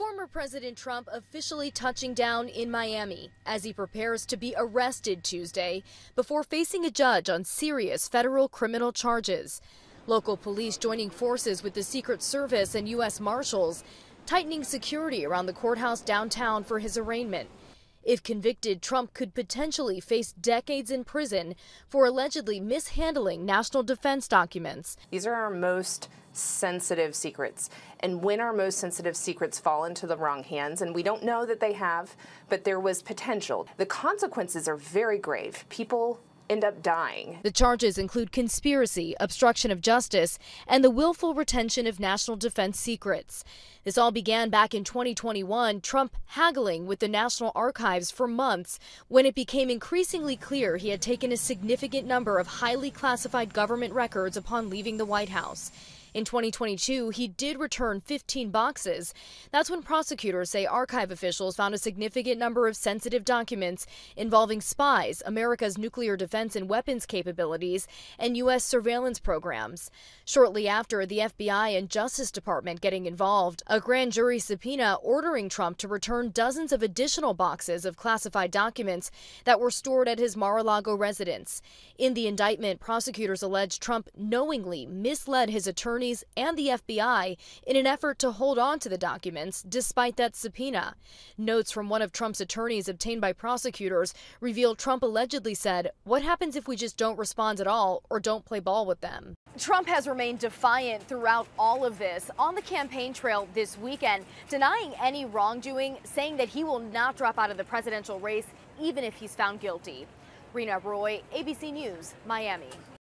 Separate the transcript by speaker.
Speaker 1: Former President Trump officially touching down in Miami as he prepares to be arrested Tuesday before facing a judge on serious federal criminal charges. Local police joining forces with the Secret Service and U.S. Marshals, tightening security around the courthouse downtown for his arraignment. If convicted, Trump could potentially face decades in prison for allegedly mishandling national defense documents.
Speaker 2: These are our most sensitive secrets. And when our most sensitive secrets fall into the wrong hands, and we don't know that they have, but there was potential, the consequences are very grave. People end up dying.
Speaker 1: The charges include conspiracy, obstruction of justice, and the willful retention of national defense secrets. This all began back in 2021, Trump haggling with the National Archives for months when it became increasingly clear he had taken a significant number of highly classified government records upon leaving the White House. In 2022, he did return 15 boxes. That's when prosecutors say archive officials found a significant number of sensitive documents involving spies, America's nuclear defense and weapons capabilities, and U.S. surveillance programs. Shortly after the FBI and Justice Department getting involved, a grand jury subpoena ordering Trump to return dozens of additional boxes of classified documents that were stored at his Mar a Lago residence. In the indictment, prosecutors allege Trump knowingly misled his attorney attorneys and the FBI in an effort to hold on to the documents despite that subpoena. Notes from one of Trump's attorneys obtained by prosecutors reveal Trump allegedly said, What happens if we just don't respond at all or don't play ball with them? Trump has remained defiant throughout all of this on the campaign trail this weekend, denying any wrongdoing, saying that he will not drop out of the presidential race even if he's found guilty. Rena Roy, ABC News, Miami.